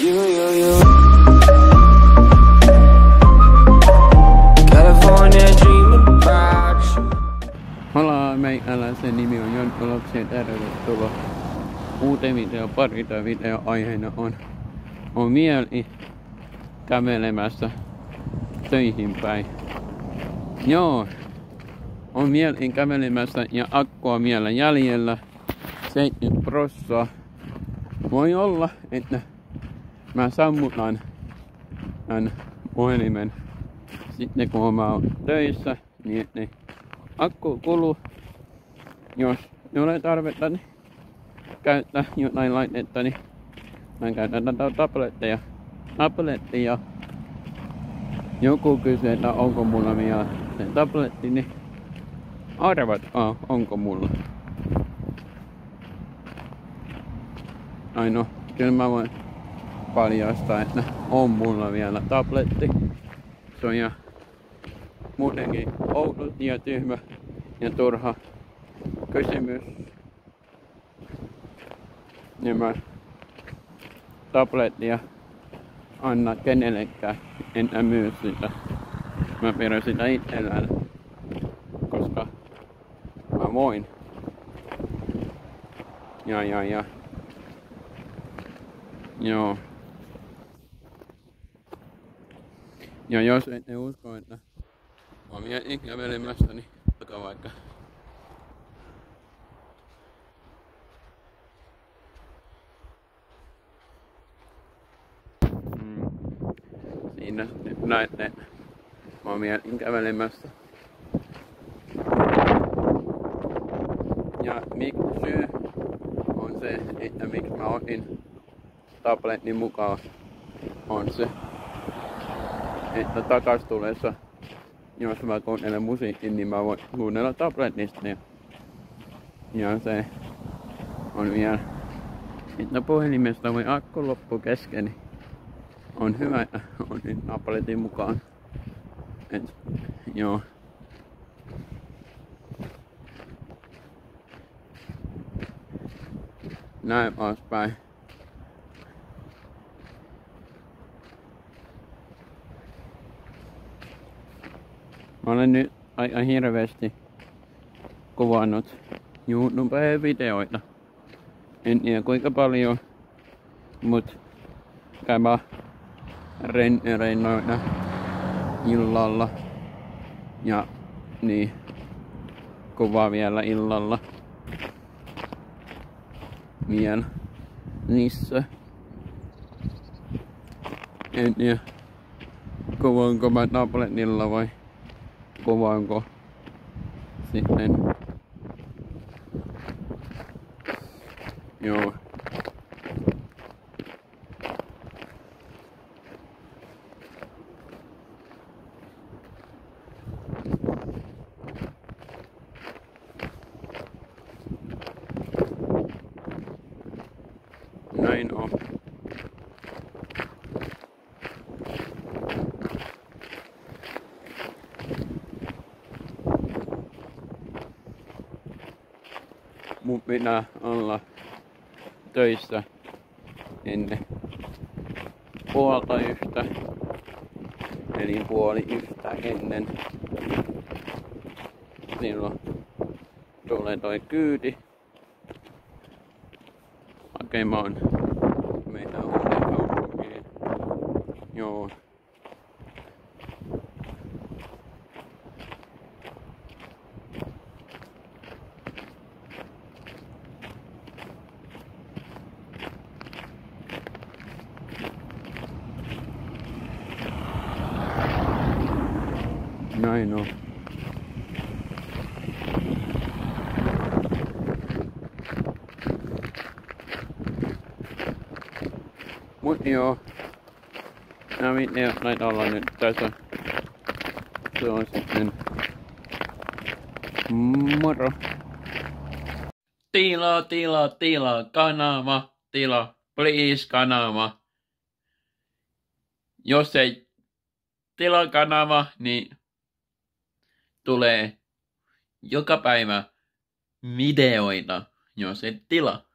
You, you, you. California nimi on ja tervetuloa uuteen video pari video aiheena on on mieli kävelemässä töihin päin. Joo, on mieli kävelemässä ja akkua vielä jäljellä 70 prossaa. Voi olla, että mä sammutan tämän puhelimen sitten kun mä oon töissä, niin ettei akku kulu. Jos ei ole tarvetta niin käyttää jotain laitetta, niin mä käytän tätä tabletteja. Tablettia. Joku kysyy, että onko mulla vielä se tabletti, niin arvatkaa, onko mulla. Ai no, kyllä mä voin paljastaa, että on mulla vielä tabletti. Se on ja muutenkin outo ja tyhmä ja turha kysymys. Ja mä tablettia anna kenellekään, enkä myy sitä. Mä pidän sitä itsellään, koska mä voin. Ja, ja, ja. Joo. Ja jos ette usko, että mietin kävelemässä, niin ottakaa vaikka Mm. Siinä nyt näette, mä mietin kävelemässä. Ja miksi syy on se, että miksi mä otin tabletin mukaan, on se, että takas tulessa, jos mä kuuntelen musiikin, niin mä voin kuunnella tabletista. Ja, ja se on vielä, että puhelimesta voi akku loppu kesken, niin on hyvä, että on nyt tabletin mukaan. Et, joo. Näin alaspäin. Mä olen nyt aika hirveästi kuvannut YouTubeen videoita. En tiedä kuinka paljon, mut käymä rennoina illalla. Ja niin, kuvaa vielä illalla. Vielä niissä. En tiedä, kuvaanko mä tabletilla vai kuvaanko sitten joo. Näin on mun pitää olla töissä ennen puolta yhtä. Eli puoli yhtä ennen. Silloin tulee toi kyyti hakemaan meitä uuteen kaupunkiin. Joo. Näin on. Mut joo. Videot näitä olla nyt tässä. Se on sitten moro. Tila, tila, tila, kanava, tila, please kanava. Jos ei tila kanava, niin tulee joka päivä videoita, jos et tila.